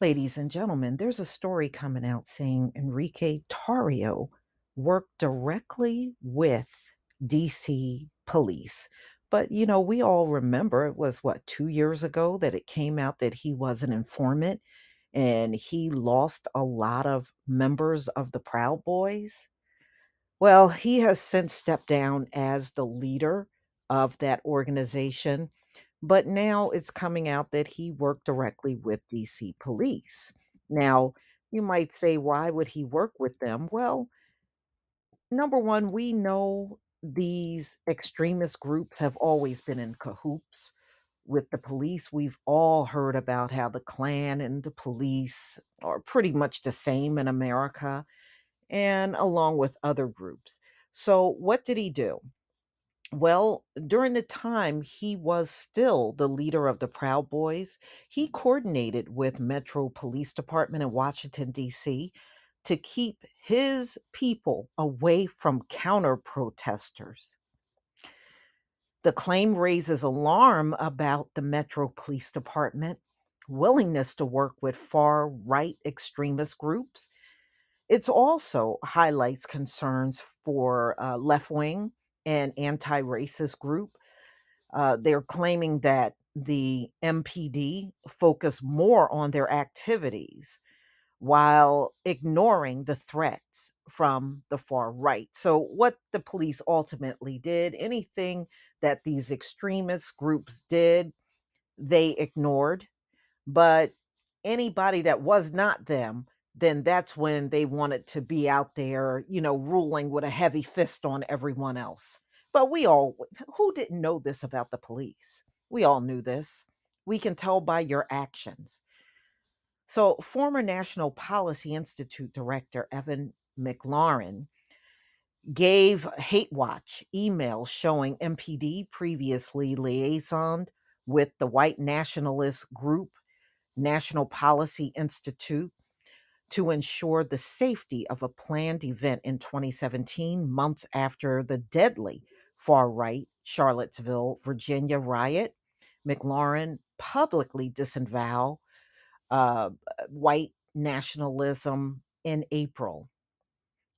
Ladies and gentlemen, there's a story coming out saying Enrique Tarrio worked directly with DC police. But, you know, we all remember it was what, two years ago that it came out that he was an informant and he lost a lot of members of the Proud Boys. Well, he has since stepped down as the leader of that organization, but now it's coming out that he worked directly with DC police. Now, you might say, why would he work with them? Well, number one, we know these extremist groups have always been in cahoots with the police. We've all heard about how the Klan and the police are pretty much the same in America and along with other groups. So, what did he do? Well, during the time he was still the leader of the Proud Boys, he coordinated with Metro Police Department in Washington, D.C. to keep his people away from counter protesters. The claim raises alarm about the Metro Police Department willingness to work with far right extremist groups. It also highlights concerns for uh, left wing and anti racist group. Uh, they're claiming that the MPD focus more on their activities while ignoring the threats from the far right. So, what the police ultimately did, anything that these extremist groups did, they ignored. But anybody that was not them, then that's when they wanted to be out there, you know, ruling with a heavy fist on everyone else. But we all, who didn't know this about the police? We all knew this. We can tell by your actions. So, former National Policy Institute Director Evan McLaren gave Hate Watch emails showing MPD previously liaisoned with the white nationalist group National Policy Institute to ensure the safety of a planned event in 2017, months after the deadly far right Charlottesville, Virginia riot. McLaren publicly disavow uh, white nationalism in April.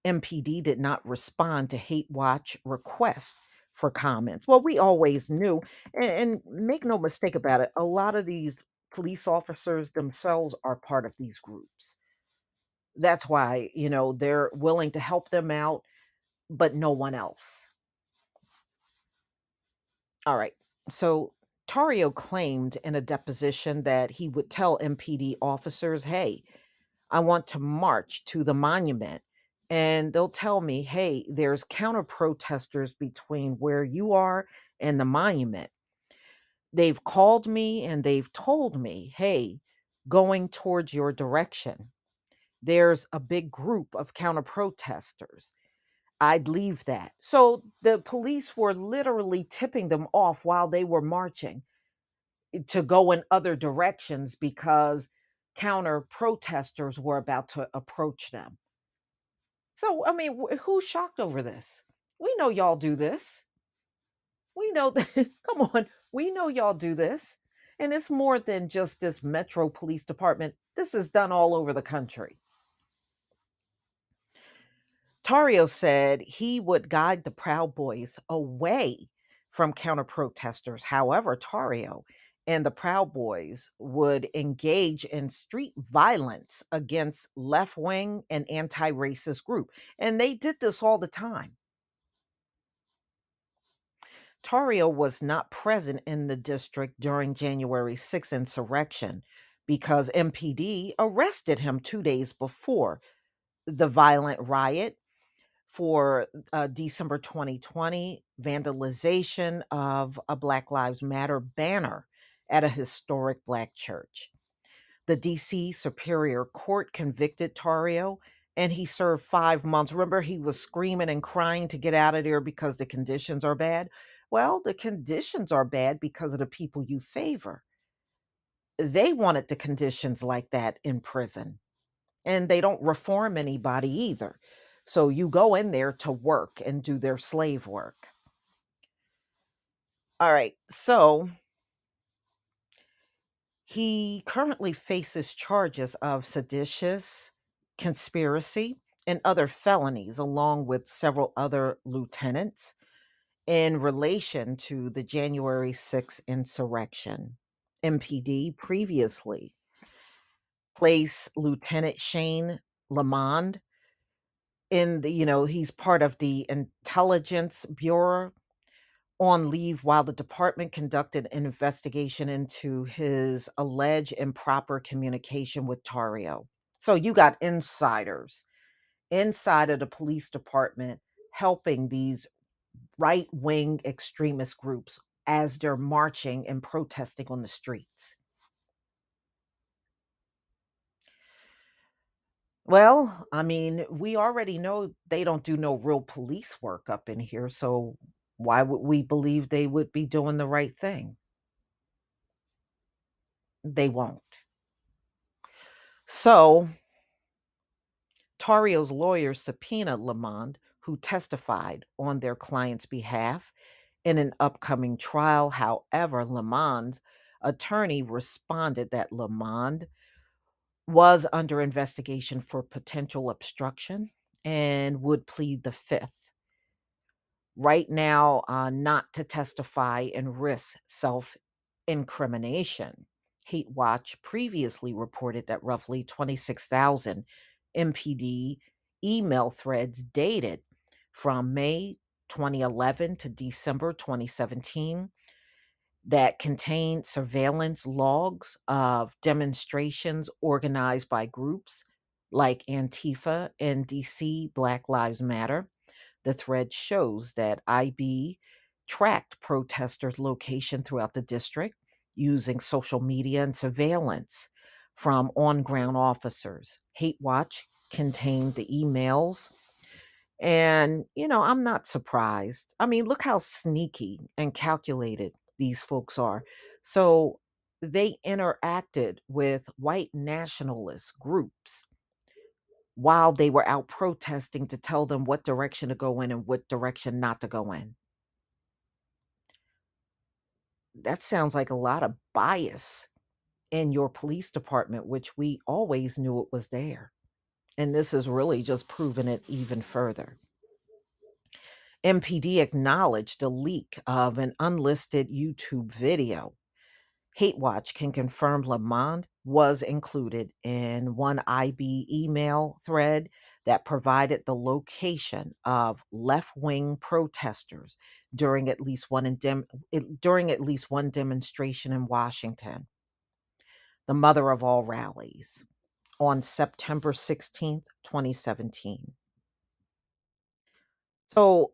MPD did not respond to Hate Watch requests for comments. Well, we always knew, and, and make no mistake about it, a lot of these police officers themselves are part of these groups. That's why, you know, they're willing to help them out, but no one else. All right. So Tarrio claimed in a deposition that he would tell MPD officers, hey, I want to march to the monument. And they'll tell me, hey, there's counter protesters between where you are and the monument. They've called me and they've told me, hey, going towards your direction, there's a big group of counter protesters. I'd leave that. So the police were literally tipping them off while they were marching eh, to go in other directions because counter protesters were about to approach them. So, I mean, wh- who's shocked over this? We know y'all do this. We know that, come on, we know y'all do this. And it's more than just this Metro Police Department. This is done all over the country. Tarrio said he would guide the Proud Boys away from counter protesters. However, Tarrio and the Proud Boys would engage in street violence against left wing and anti racist group. And they did this all the time. Tarrio was not present in the district during January 6th insurrection because MPD arrested him two days before the violent riot for uh, December 2020 vandalization of a Black Lives Matter banner at a historic Black church. The DC Superior Court convicted Tarrio and he served five months. Remember, he was screaming and crying to get out of there because the conditions are bad. Well, the conditions are bad because of the people you favor. They wanted the conditions like that in prison, and they don't reform anybody either. So you go in there to work and do their slave work. All right. So He currently faces charges of seditious, conspiracy, and other felonies, along with several other lieutenants, in relation to the January 6th insurrection. MPD previously placed Lieutenant Shane Lamond in the, you know, he's part of the Intelligence Bureau on leave while the department conducted an investigation into his alleged improper communication with Tarrio. So you got insiders inside of the police department helping these right wing extremist groups as they're marching and protesting on the streets. Well, I mean, we already know they don't do no real police work up in here, so why would we believe they would be doing the right thing? They won't. So, Tarrio's lawyer subpoenaed Lamond, who testified on their client's behalf in an upcoming trial. However, Lamond's attorney responded that Lamond was under investigation for potential obstruction and would plead the fifth. Right now, uh, not to testify and risk self incrimination. Hate Watch previously reported that roughly 26,000 MPD email threads dated from May 2011 to December 2017 that contained surveillance logs of demonstrations organized by groups like Antifa and DC Black Lives Matter. The thread shows that IB tracked protesters' location throughout the district using social media and surveillance from on ground officers. Hate Watch contained the emails. And, you know, I'm not surprised. I mean, look how sneaky and calculated these folks are. So they interacted with white nationalist groups while they were out protesting to tell them what direction to go in and what direction not to go in. That sounds like a lot of bias in your police department, which we always knew it was there. And this is really just proving it even further. MPD acknowledged a leak of an unlisted YouTube video. Hate Watch can confirm Lamond was included in one IB email thread that provided the location of left-wing protesters during at least one dem- during at least one demonstration in Washington. The mother of all rallies on September 16th, 2017. So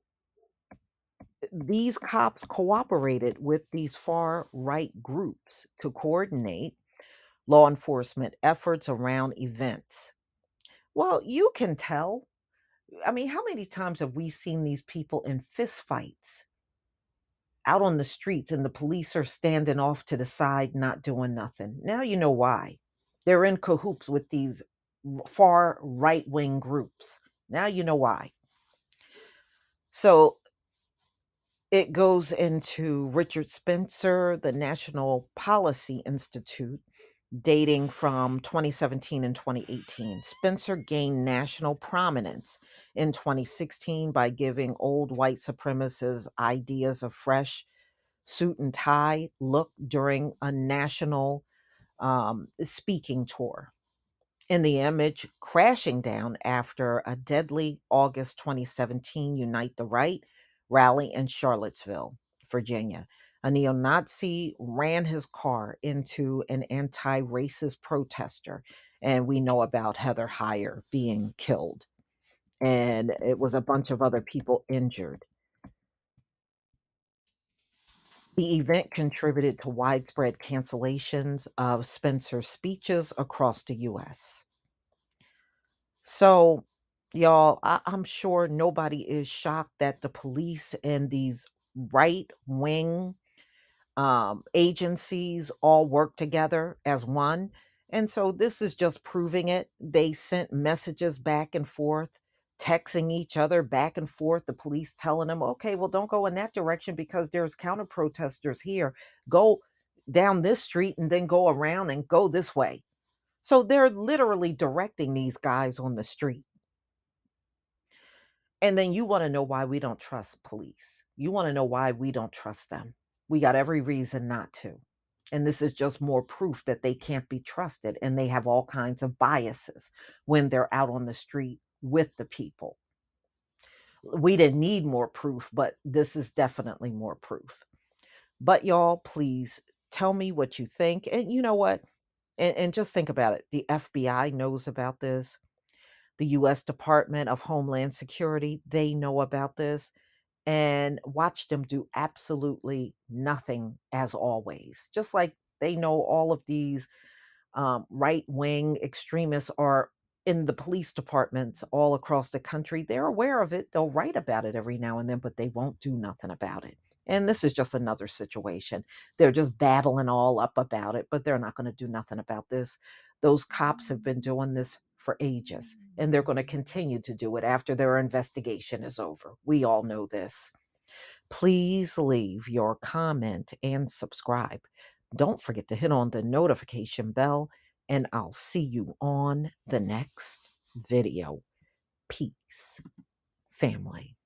these cops cooperated with these far right groups to coordinate law enforcement efforts around events. Well, you can tell. I mean, how many times have we seen these people in fistfights out on the streets and the police are standing off to the side, not doing nothing? Now you know why. They're in cahoots with these far right wing groups. Now you know why. So it goes into Richard Spencer, the National Policy Institute, dating from 2017 and 2018. Spencer gained national prominence in 2016 by giving old white supremacists ideas of fresh suit and tie look during a national um, speaking tour. In the image crashing down after a deadly August 2017 Unite the Right rally in Charlottesville, Virginia. A neo Nazi ran his car into an anti racist protester, and we know about Heather Heyer being killed. And it was a bunch of other people injured. The event contributed to widespread cancellations of Spencer's speeches across the US. So, y'all, I, I'm sure nobody is shocked that the police and these right wing um, agencies all work together as one. And so this is just proving it. They sent messages back and forth, texting each other back and forth. The police telling them, okay, well, don't go in that direction because there's counter protesters here. Go down this street and then go around and go this way. So they're literally directing these guys on the street. And then you want to know why we don't trust police. You want to know why we don't trust them. We got every reason not to. And this is just more proof that they can't be trusted and they have all kinds of biases when they're out on the street with the people. We didn't need more proof, but this is definitely more proof. But y'all, please tell me what you think. And you know what? And, and just think about it. The FBI knows about this. The US Department of Homeland Security, they know about this and watch them do absolutely nothing as always. Just like they know all of these um, right wing extremists are in the police departments all across the country. They're aware of it. They'll write about it every now and then, but they won't do nothing about it. And this is just another situation. They're just babbling all up about it, but they're not going to do nothing about this. Those cops have been doing this for ages, and they're mm-hmm. going to continue to do it after their investigation is over. We all know this. Please leave your comment and subscribe. Don't forget to hit on the notification bell, and I'll see you on the next video. Peace, family.